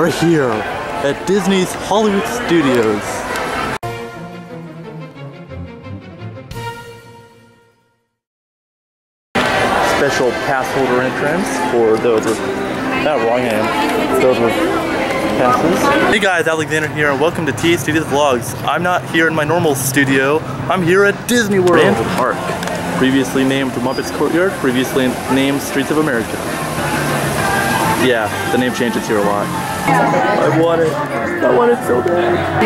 We're here at Disney's Hollywood Studios. Special pass holder entrance for those with, not wrong hand, those with passes. Hey guys, Alexander here and welcome to TA Studios Vlogs. I'm not here in my normal studio, I'm here at Disney World. Grand Park, previously named Muppets Courtyard, previously named Streets of America. Yeah, the name changes here a lot. I want it. I want it so bad.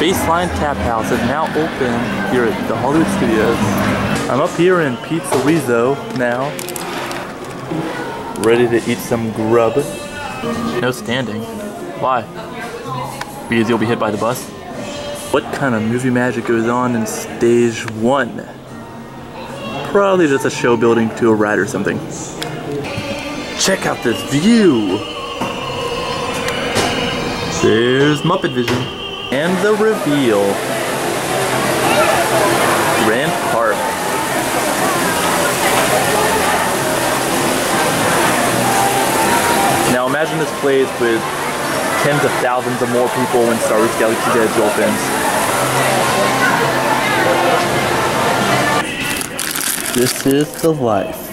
Baseline Tap House is now open here at the Hollywood Studios. I'm up here in Pizzerizzo now, ready to eat some grub. No standing. Why? Because you'll be hit by the bus? What kind of movie magic goes on in stage one? Probably just a show building to a ride or something. Check out this view! There's Muppet Vision. And the reveal. Grand Park. Now imagine this place with tens of thousands of more people when Star Wars Galaxy's Edge opens. This is the life.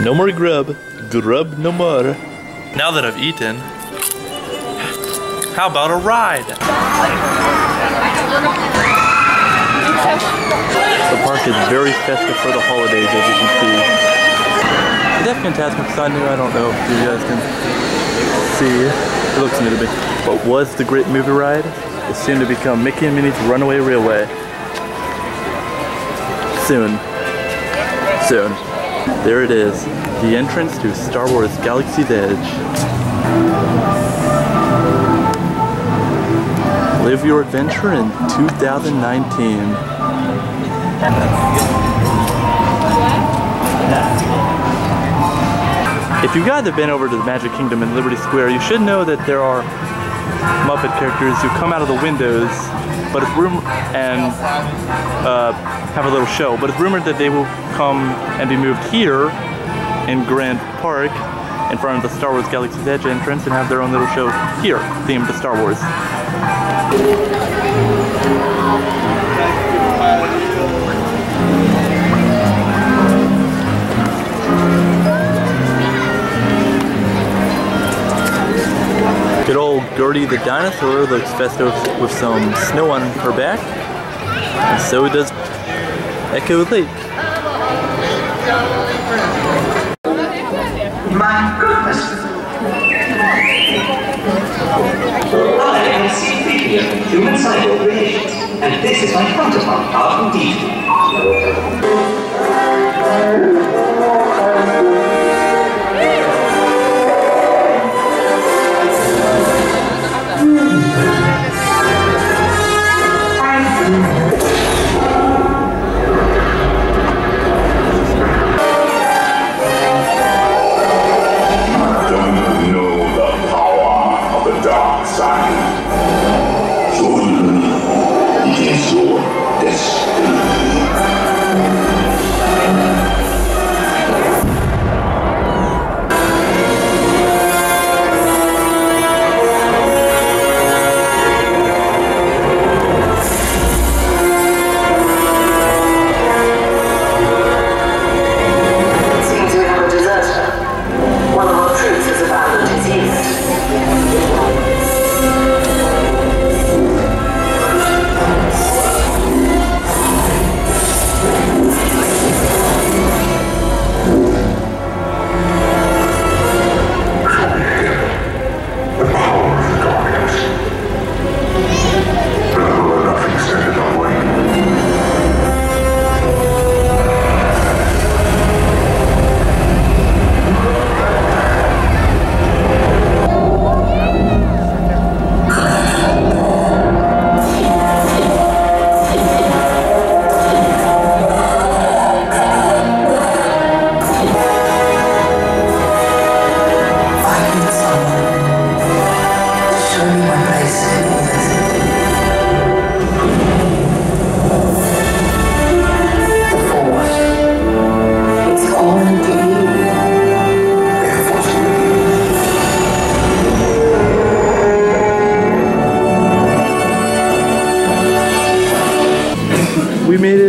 No more grub. Grub no more. Now that I've eaten, how about a ride? The park is very festive for the holidays, as you can see. Is that Fantasmic Sun new? I don't know if you guys can see. It looks new to me. What was the great movie ride is soon to become Mickey and Minnie's Runaway Railway. Soon. Soon. There it is, the entrance to Star Wars Galaxy's Edge. Live your adventure in 2019. If you guys have been over to the Magic Kingdom in Liberty Square, you should know that there are Muppet characters who come out of the windows, but it's rumored and uh, have a little show. But it's rumored that they will come and be moved here in Grand Park in front of the Star Wars Galaxy's Edge entrance and have their own little show here, themed to Star Wars. The dinosaur looks festive with some snow on her back. And so it does Echo Lake. My goodness! I am C-3PO, human cyborg relations, and this is my counterpart, R2-D2. don't the dark side. Join me.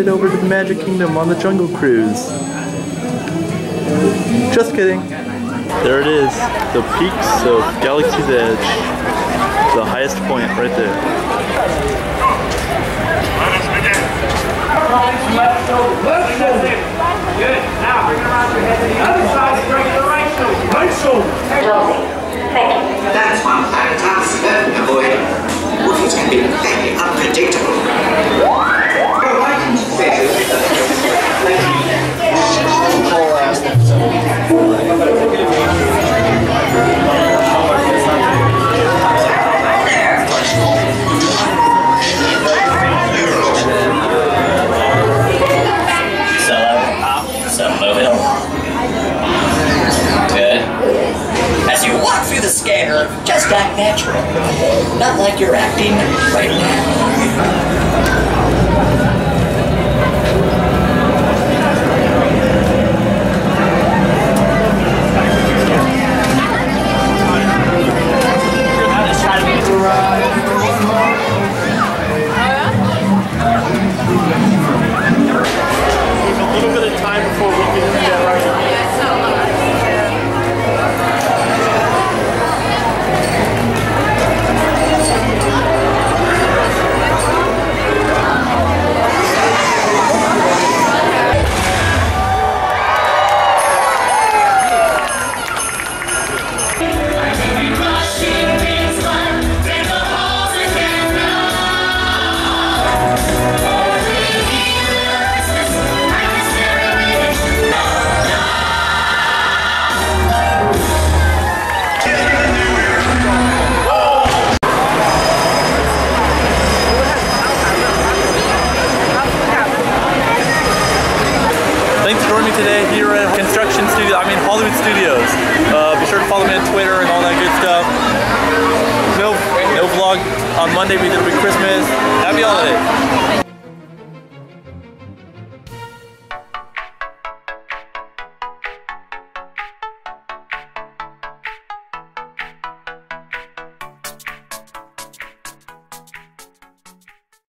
It is over to the Magic Kingdom on the Jungle Cruise. Just kidding. There it is, the peaks of Galaxy's Edge. The highest point right there. Good. Now bring it around your head to the other side. Bring it the right shoulder. Right shoulder. That's one fantastic avoid. Movies can be very unpredictable. Just act natural. Not like you're acting right now. Today here at Construction Studio, I mean Hollywood Studios. Uh, be sure to follow me on Twitter and all that good stuff. No, no vlog on Monday, we did a big Christmas. Happy holidays.